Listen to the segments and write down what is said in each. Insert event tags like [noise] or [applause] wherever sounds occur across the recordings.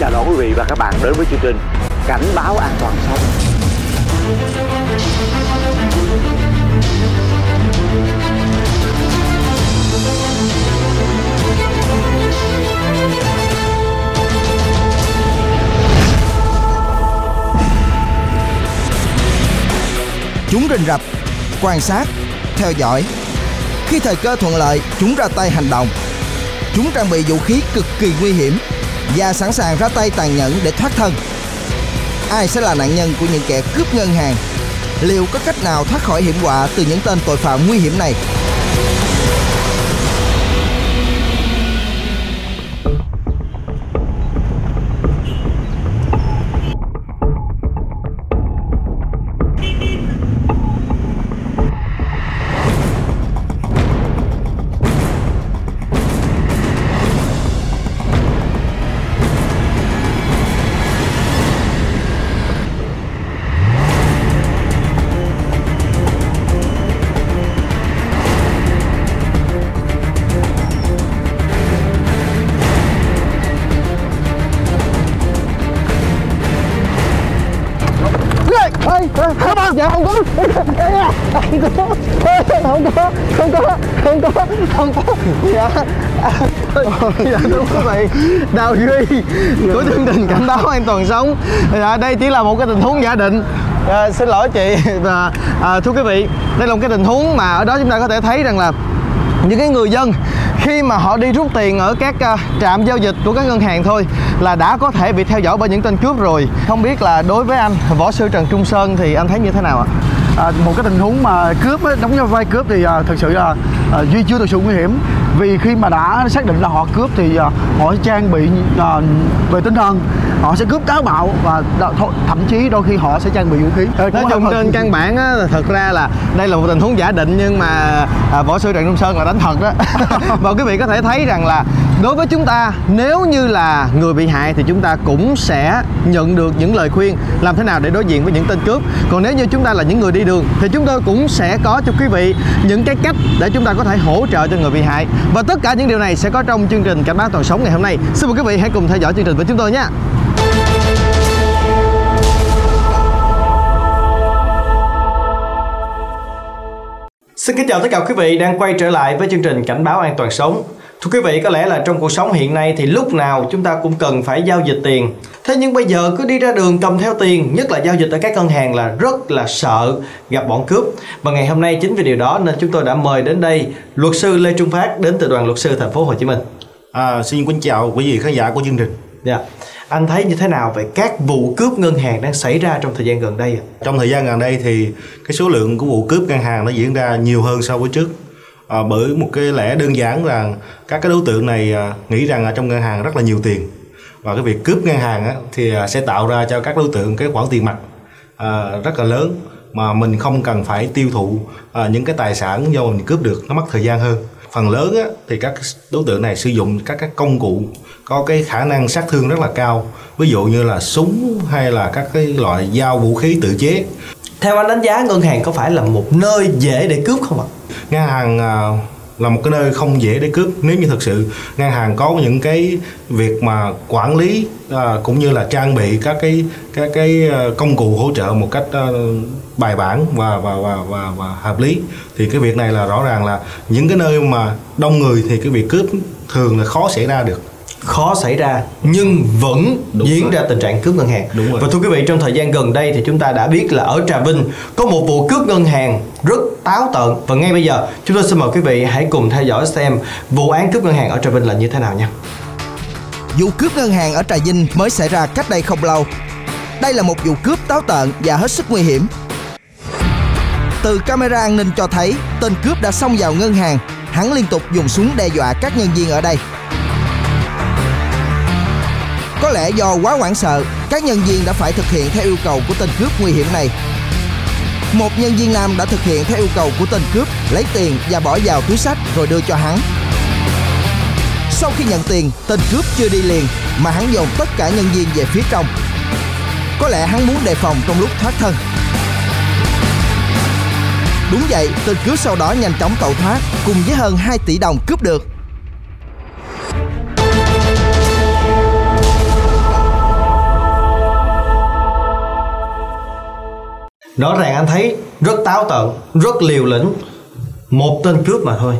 chào đón quý vị và các bạn đến với chương trình Cảnh báo an toàn sống. Chúng rình rập, quan sát, theo dõi. Khi thời cơ thuận lợi, chúng ra tay hành động. Chúng trang bị vũ khí cực kỳ nguy hiểm và sẵn sàng ra tay tàn nhẫn để thoát thân. Ai sẽ là nạn nhân của những kẻ cướp ngân hàng? Liệu có cách nào thoát khỏi hiểm họa từ những tên tội phạm nguy hiểm này? Có không có không có không có không có dạ dạ đúng quý vị đào duy của chương trình cảnh báo an toàn sống dạ đây chỉ là một cái tình huống giả định à, xin lỗi chị và à, thưa quý vị đây là một cái tình huống mà ở đó chúng ta có thể thấy rằng là những cái người dân khi mà họ đi rút tiền ở các uh, trạm giao dịch của các ngân hàng thôi là đã có thể bị theo dõi bởi những tên cướp rồi không biết là đối với anh võ sư trần trung sơn thì anh thấy như thế nào ạ à, một cái tình huống mà cướp ấy, đóng vai cướp thì thật thực sự là uh, duy chưa thực sự nguy hiểm. Vì khi mà đã xác định là họ cướp thì uh, họ sẽ trang bị uh, về tinh thần. Họ sẽ cướp táo bạo và thậm chí đôi khi họ sẽ trang bị vũ khí. Nói chung trên căn bản á thật ra là đây là một tình huống giả định nhưng mà à, võ sư trần trung sơn là đánh thật đó [laughs] và quý vị có thể thấy rằng là đối với chúng ta nếu như là người bị hại thì chúng ta cũng sẽ nhận được những lời khuyên làm thế nào để đối diện với những tên cướp. Còn nếu như chúng ta là những người đi đường thì chúng tôi cũng sẽ có cho quý vị những cái cách để chúng ta có thể hỗ trợ cho người bị hại và tất cả những điều này sẽ có trong chương trình cảnh báo toàn sống ngày hôm nay xin mời quý vị hãy cùng theo dõi chương trình với chúng tôi nhé Xin kính chào tất cả quý vị đang quay trở lại với chương trình cảnh báo an toàn sống. Thưa quý vị, có lẽ là trong cuộc sống hiện nay thì lúc nào chúng ta cũng cần phải giao dịch tiền. Thế nhưng bây giờ cứ đi ra đường cầm theo tiền, nhất là giao dịch ở các ngân hàng là rất là sợ gặp bọn cướp. Và ngày hôm nay chính vì điều đó nên chúng tôi đã mời đến đây luật sư Lê Trung Phát đến từ đoàn luật sư thành phố Hồ Chí Minh. À, xin kính chào quý vị khán giả của chương trình. Dạ. Anh thấy như thế nào về các vụ cướp ngân hàng đang xảy ra trong thời gian gần đây? Trong thời gian gần đây thì cái số lượng của vụ cướp ngân hàng nó diễn ra nhiều hơn so với trước. À, bởi một cái lẽ đơn giản là các cái đối tượng này à, nghĩ rằng ở trong ngân hàng rất là nhiều tiền và cái việc cướp ngân hàng á, thì à, sẽ tạo ra cho các đối tượng cái khoản tiền mặt à, rất là lớn mà mình không cần phải tiêu thụ à, những cái tài sản do mình cướp được nó mất thời gian hơn. Phần lớn á, thì các đối tượng này sử dụng các cái công cụ có cái khả năng sát thương rất là cao. Ví dụ như là súng hay là các cái loại dao vũ khí tự chế. Theo anh đánh giá ngân hàng có phải là một nơi dễ để cướp không ạ? ngân hàng à, là một cái nơi không dễ để cướp. Nếu như thực sự ngân hàng có những cái việc mà quản lý à, cũng như là trang bị các cái các cái à, công cụ hỗ trợ một cách à, bài bản và và, và và và hợp lý thì cái việc này là rõ ràng là những cái nơi mà đông người thì cái việc cướp thường là khó xảy ra được khó xảy ra nhưng vẫn Đúng diễn rồi. ra tình trạng cướp ngân hàng. Đúng rồi. Và thưa quý vị trong thời gian gần đây thì chúng ta đã biết là ở Trà Vinh có một vụ cướp ngân hàng rất táo tợn và ngay bây giờ chúng tôi xin mời quý vị hãy cùng theo dõi xem vụ án cướp ngân hàng ở Trà Vinh là như thế nào nha. Vụ cướp ngân hàng ở Trà Vinh mới xảy ra cách đây không lâu. Đây là một vụ cướp táo tợn và hết sức nguy hiểm. Từ camera an ninh cho thấy tên cướp đã xông vào ngân hàng, hắn liên tục dùng súng đe dọa các nhân viên ở đây. Có lẽ do quá hoảng sợ, các nhân viên đã phải thực hiện theo yêu cầu của tên cướp nguy hiểm này. Một nhân viên nam đã thực hiện theo yêu cầu của tên cướp, lấy tiền và bỏ vào túi sách rồi đưa cho hắn. Sau khi nhận tiền, tên cướp chưa đi liền mà hắn dồn tất cả nhân viên về phía trong. Có lẽ hắn muốn đề phòng trong lúc thoát thân. Đúng vậy, tên cướp sau đó nhanh chóng tẩu thoát cùng với hơn 2 tỷ đồng cướp được. Rõ ràng anh thấy rất táo tợn rất liều lĩnh. Một tên cướp mà thôi.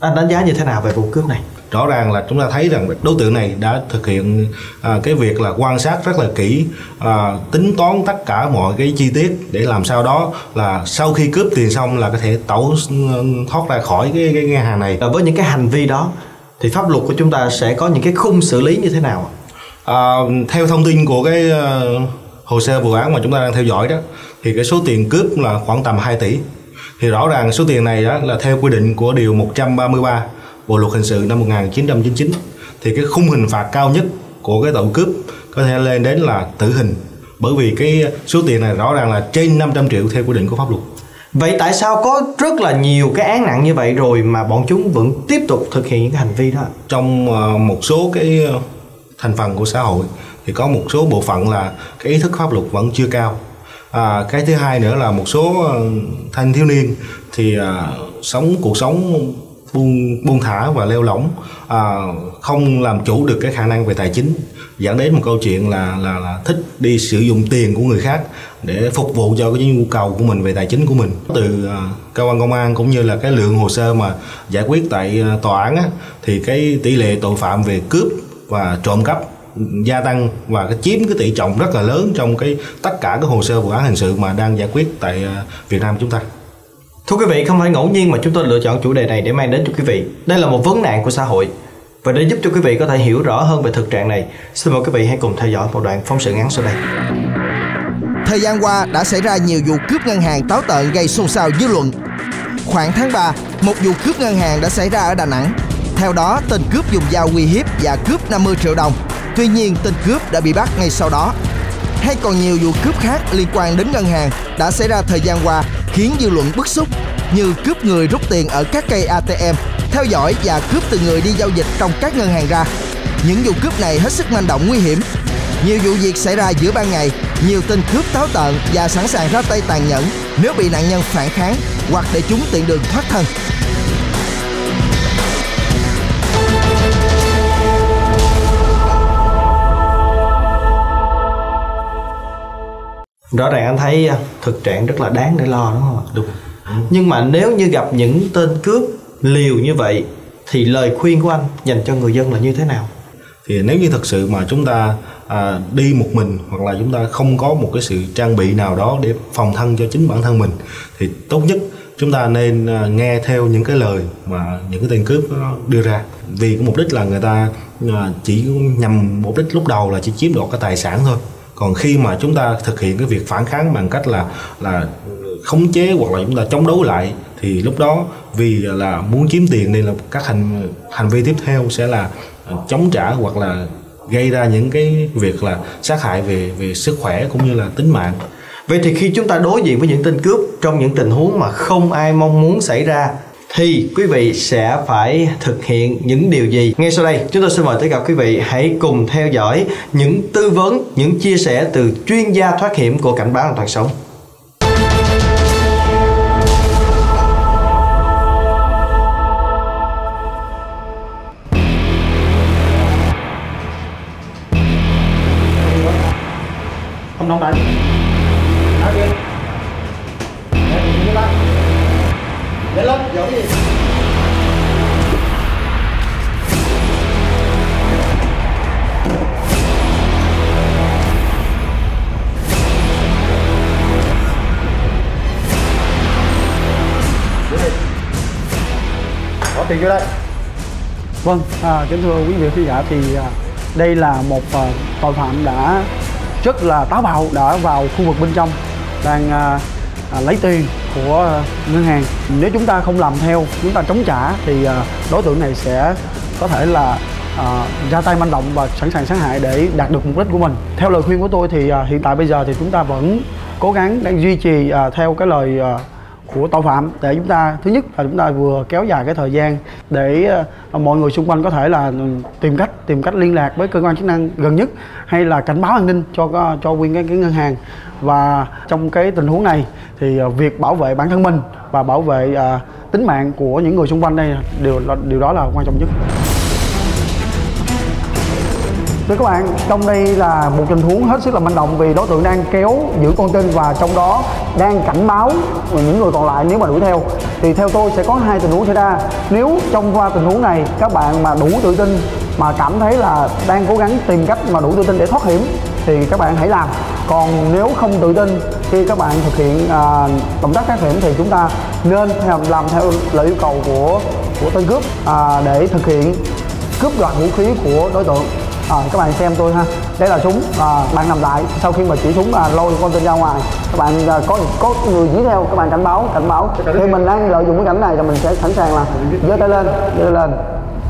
Anh đánh giá như thế nào về vụ cướp này? Rõ ràng là chúng ta thấy rằng đối tượng này đã thực hiện à, cái việc là quan sát rất là kỹ à, tính toán tất cả mọi cái chi tiết để làm sao đó là sau khi cướp tiền xong là có thể tẩu thoát ra khỏi cái, cái ngân hàng này. À, với những cái hành vi đó thì pháp luật của chúng ta sẽ có những cái khung xử lý như thế nào à, theo thông tin của cái uh, hồ sơ vụ án mà chúng ta đang theo dõi đó thì cái số tiền cướp là khoảng tầm 2 tỷ thì rõ ràng số tiền này đó là theo quy định của điều 133 Bộ luật hình sự năm 1999 thì cái khung hình phạt cao nhất của cái tội cướp có thể lên đến là tử hình bởi vì cái số tiền này rõ ràng là trên 500 triệu theo quy định của pháp luật. Vậy tại sao có rất là nhiều cái án nặng như vậy rồi mà bọn chúng vẫn tiếp tục thực hiện những cái hành vi đó? Trong ờ, một số cái thành phần của xã hội thì có một số bộ phận là cái ý thức pháp luật vẫn chưa cao. À, cái thứ hai nữa là một số ờ, thanh thiếu niên thì à, sống cuộc sống buông buông thả và leo lỏng à, không làm chủ được cái khả năng về tài chính dẫn đến một câu chuyện là là, là thích đi sử dụng tiền của người khác để phục vụ cho cái nhu cầu của mình về tài chính của mình. Từ à, cơ quan công an cũng như là cái lượng hồ sơ mà giải quyết tại à, tòa án á, thì cái tỷ lệ tội phạm về cướp và trộm cắp gia tăng và cái chiếm cái tỷ trọng rất là lớn trong cái tất cả các hồ sơ vụ án hình sự mà đang giải quyết tại à, Việt Nam chúng ta. Thưa quý vị, không phải ngẫu nhiên mà chúng tôi lựa chọn chủ đề này để mang đến cho quý vị. Đây là một vấn nạn của xã hội. Và để giúp cho quý vị có thể hiểu rõ hơn về thực trạng này, xin mời quý vị hãy cùng theo dõi một đoạn phóng sự ngắn sau đây. Thời gian qua đã xảy ra nhiều vụ cướp ngân hàng táo tợn gây xôn xao dư luận. Khoảng tháng 3, một vụ cướp ngân hàng đã xảy ra ở Đà Nẵng. Theo đó, tên cướp dùng dao uy hiếp và cướp 50 triệu đồng. Tuy nhiên, tên cướp đã bị bắt ngay sau đó. Hay còn nhiều vụ cướp khác liên quan đến ngân hàng đã xảy ra thời gian qua khiến dư luận bức xúc như cướp người rút tiền ở các cây ATM, theo dõi và cướp từ người đi giao dịch trong các ngân hàng ra. Những vụ cướp này hết sức manh động nguy hiểm. Nhiều vụ việc xảy ra giữa ban ngày, nhiều tên cướp táo tợn và sẵn sàng ra tay tàn nhẫn nếu bị nạn nhân phản kháng hoặc để chúng tiện đường thoát thân. Rõ ràng anh thấy à, thực trạng rất là đáng để lo đúng không ạ? Đúng. Nhưng mà nếu như gặp những tên cướp liều như vậy thì lời khuyên của anh dành cho người dân là như thế nào? Thì nếu như thật sự mà chúng ta à, đi một mình hoặc là chúng ta không có một cái sự trang bị nào đó để phòng thân cho chính bản thân mình thì tốt nhất chúng ta nên à, nghe theo những cái lời mà những cái tên cướp nó đưa ra vì cái mục đích là người ta à, chỉ nhằm mục đích lúc đầu là chỉ chiếm đoạt cái tài sản thôi còn khi mà chúng ta thực hiện cái việc phản kháng bằng cách là là khống chế hoặc là chúng ta chống đối lại, thì lúc đó vì là muốn chiếm tiền nên là các hành hành vi tiếp theo sẽ là à, chống trả hoặc là gây ra những cái việc là sát hại về về sức khỏe cũng như là tính mạng. Vậy thì khi chúng ta đối diện với những tên cướp trong những tình huống mà không ai mong muốn xảy ra thì quý vị sẽ phải thực hiện những điều gì? Ngay sau đây, chúng tôi xin mời tất cả quý vị hãy cùng theo dõi những tư vấn, những chia sẻ từ chuyên gia thoát hiểm của cảnh báo an toàn sống. Không nóng đánh. Để lên, giỡn cái gì? Bỏ tiền vô đây. Vâng, à, kính thưa quý vị khán giả thì à, đây là một à, tội phạm đã rất là táo bạo đã vào khu vực bên trong đang à, à, lấy tiền của ờ, ngân hàng. Nếu chúng ta không làm theo chúng ta chống trả thì ờ, đối tượng này sẽ có thể là à, ra tay manh động và sẵn sàng sát hại để đạt được mục đích của mình. Theo lời khuyên của tôi thì à, hiện tại bây giờ thì chúng ta vẫn cố gắng đang duy trì à, theo cái lời à, của tội phạm. Để chúng ta thứ nhất là chúng ta vừa kéo dài cái thời gian để ờ, mọi người xung quanh có thể là ừ, tìm cách tìm cách liên lạc với cơ quan chức năng gần nhất hay là cảnh báo an ninh cho ờ, cho nguyên cái, cái ngân hàng. Và trong cái tình huống này thì ờ, việc bảo vệ bản thân mình và bảo vệ uh, tính mạng của những người xung quanh đây đều điều đó là quan trọng nhất. Thưa các bạn, trong đây là một tình huống hết sức là manh động vì đối tượng đang kéo giữ con tin và trong đó đang cảnh báo những người còn lại nếu mà đuổi theo. Thì theo tôi sẽ có hai tình huống xảy ra. Nếu trong qua tình huống này các bạn mà đủ tự tin mà cảm thấy là đang cố gắng tìm cách mà đủ tự tin để thoát hiểm thì các bạn hãy làm. Còn nếu không tự tin khi các bạn thực hiện à, động tác thoát hiểm thì chúng ta nên làm theo lời yêu cầu của của tên cướp à, để thực hiện cướp đoạt vũ khí của đối tượng à, các bạn xem tôi ha. Đây là súng à, bạn nằm lại. Sau khi mà chỉ súng là lôi con tin ra ngoài các bạn à, có có người dí theo các bạn cảnh báo cảnh báo. Khi mình đang lợi dụng cái cảnh này thì mình sẽ sẵn sàng là giơ tay lên giơ tay lên.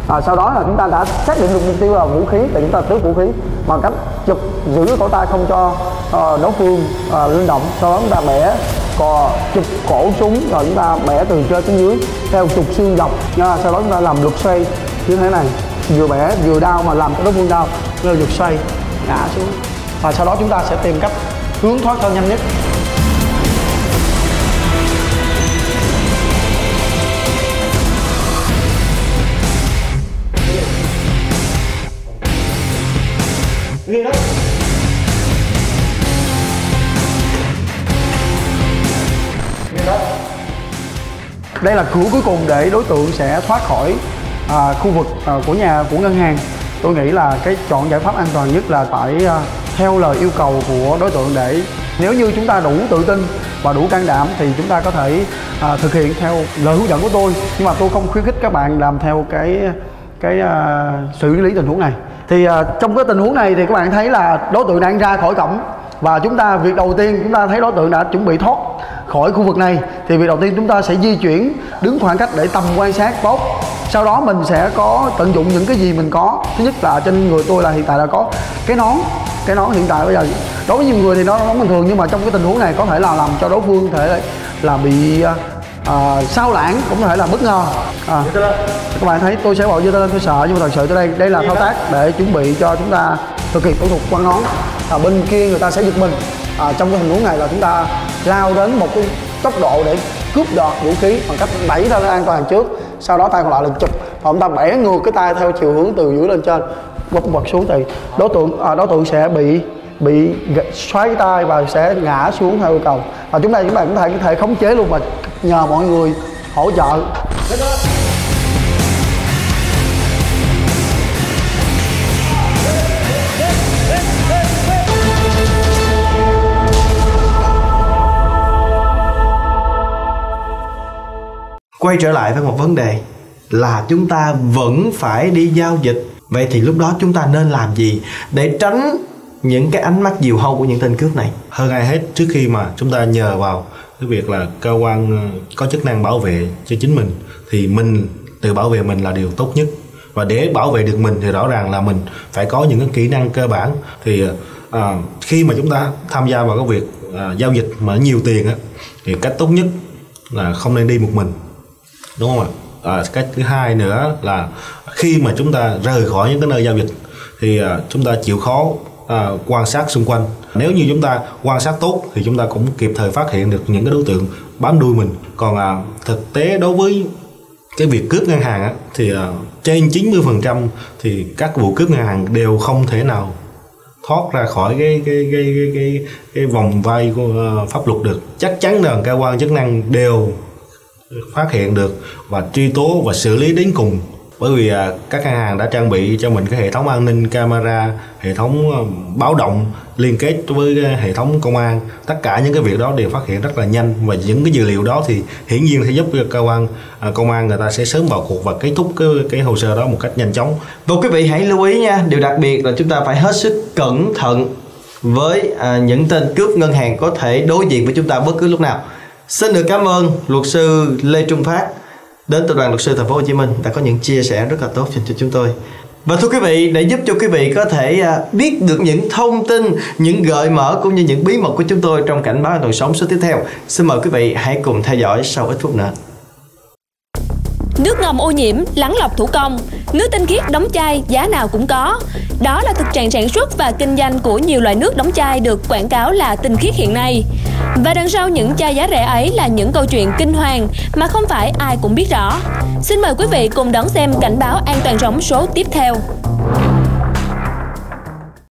À, sau đó là chúng ta đã xác định được mục tiêu là vũ khí thì chúng ta tước vũ khí. Bằng cách chụp giữ cổ tay không cho uh, đối phương uh, linh động. Sau đó chúng ta bẻ cò chụp cổ súng rồi chúng ta bẻ từ trên xuống dưới theo trục xương dọc à, sau đó chúng ta làm lượt xoay như thế này vừa bẻ, vừa đau mà làm cho đối phương đau rồi lượt xoay ngã xuống. Và sau đó chúng ta sẽ tìm cách hướng thoát cho nhanh nhất. Đây là cửa cuối cùng để đối tượng sẽ thoát khỏi à, khu vực à, của nhà của ngân hàng. Tôi nghĩ là cái chọn giải pháp an toàn nhất là phải à, theo lời yêu cầu của đối tượng để nếu như chúng ta đủ tự tin và đủ can đảm thì chúng ta có thể à, thực hiện theo lời hướng dẫn của tôi. Nhưng mà tôi không khuyến khích các bạn làm theo cái cái à, xử lý tình huống này. Thì à, trong cái tình huống này thì các bạn thấy là đối tượng đang ra khỏi cổng và chúng ta việc đầu tiên chúng ta thấy đối tượng đã chuẩn bị thoát khỏi khu vực này thì việc đầu tiên chúng ta sẽ di chuyển đứng khoảng cách để tầm quan sát tốt sau đó mình sẽ có tận dụng những cái gì mình có. Thứ nhất là trên người tôi là hiện tại là có cái nón. Cái nón hiện tại bây giờ đối với nhiều người thì nó nón bình thường nhưng mà trong cái tình huống này có thể là làm cho đối phương thể là bị à, à, sao lãng cũng có thể là bất ngờ. À, các bạn thấy tôi sẽ bỏ dơ lên tôi sợ nhưng mà thật sự tới đây đây là thao tác để chuẩn bị cho chúng ta thực hiện thủ thuật quăng nón. À, bên kia người ta sẽ giật mình. À, trong cái tình huống này là chúng ta lao đến một cái tốc độ để cướp đoạt vũ khí bằng cách đẩy ra an toàn trước. Sau đó tay còn lại là chụp. Và ông ta bẻ ngược cái tay theo chiều hướng từ dưới lên trên. Quật quật xuống thì đối tượng à, đối tượng sẽ bị bị xoáy tay và sẽ ngã xuống theo yêu cầu. Và chúng ta chúng bạn cũng thể có thể khống chế luôn và nhờ mọi người hỗ trợ. Quay trở lại với một vấn đề là chúng ta vẫn phải đi giao dịch. Vậy thì lúc đó chúng ta nên làm gì để tránh những cái ánh mắt diều hâu của những tên cướp này? Hơn ai hết trước khi mà chúng ta nhờ vào cái việc là cơ quan ờ, có chức năng bảo vệ cho chính mình thì mình tự bảo vệ mình là điều tốt nhất. Và để bảo vệ được mình thì rõ ràng là mình phải có những cái kỹ năng cơ bản. Thì à, khi mà chúng ta tham gia vào cái việc à, giao dịch mà nhiều tiền á thì cách tốt nhất là không nên đi một mình đúng không ạ? À, cách thứ hai nữa là khi mà chúng ta rời khỏi những cái nơi giao dịch thì à, chúng ta chịu khó à, quan sát xung quanh. Nếu như chúng ta quan sát tốt thì chúng ta cũng kịp thời phát hiện được những cái đối tượng bám đuôi mình. Còn à, thực tế đối với cái việc cướp ngân hàng á, thì à, trên 90% thì các vụ cướp ngân hàng đều không thể nào thoát ra khỏi cái cái cái cái cái, cái vòng vây của uh, pháp luật được. Chắc chắn rằng cơ quan chức năng đều phát hiện được và truy tố và xử lý đến cùng. Bởi vì à, các ngân hàng đã trang bị cho mình cái hệ thống an ninh camera hệ thống ờ, báo động liên kết với ờ, hệ thống công an. Tất cả những cái việc đó đều phát hiện rất là nhanh và những cái dữ liệu đó thì hiển nhiên sẽ giúp cho cơ quan à, công an người ta sẽ sớm vào cuộc và kết thúc cái cái hồ sơ đó một cách nhanh chóng. Và quý vị hãy lưu ý nha điều đặc biệt là chúng ta phải hết sức cẩn thận với à, những tên cướp ngân hàng có thể đối diện với chúng ta bất cứ lúc nào xin được cảm ơn luật sư Lê Trung Phát đến từ đoàn luật sư thành phố Hồ Chí Minh đã có những chia sẻ rất là tốt cho chúng tôi. Và thưa quý vị, để giúp cho quý vị có thể à, biết được những thông tin, những gợi mở cũng như những bí mật của chúng tôi trong cảnh báo an toàn sống số tiếp theo, xin mời quý vị hãy cùng theo dõi sau ít phút nữa. Nước ngầm ô nhiễm, lắng lọc thủ công, nước tinh khiết đóng chai giá nào cũng có. Đó là thực trạng sản xuất và kinh doanh của nhiều loại nước đóng chai được quảng cáo là tinh khiết hiện nay. Và đằng sau những chai giá rẻ ấy là những câu chuyện kinh hoàng mà không phải ai cũng biết rõ. Xin mời quý vị cùng đón xem cảnh báo an toàn sống số tiếp theo.